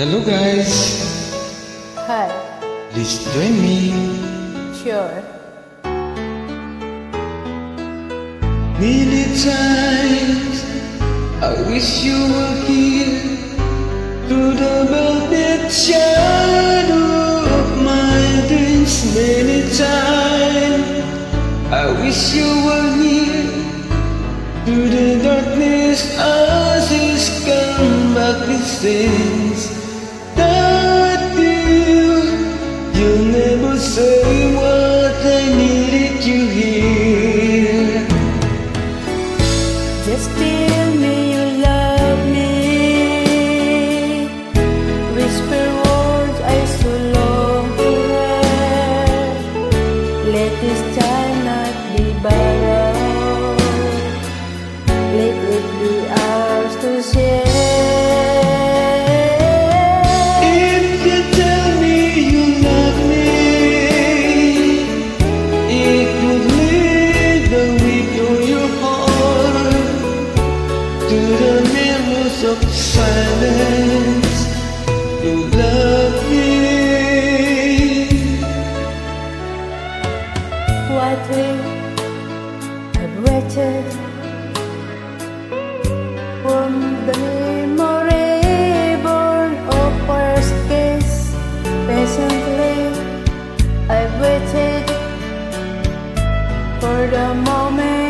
Hello guys, Hi, please join me. sure. Many times I wish you were here through the velvet shadow of my dreams. Many times I wish you were here through the darkness. As Ashes come back sense silence. You love me. We have waited first kiss. Patiently, I've waited for the moment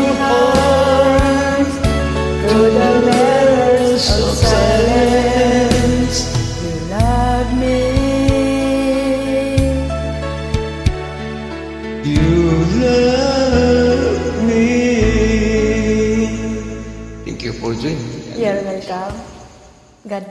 Thank you for joining. You're welcome. God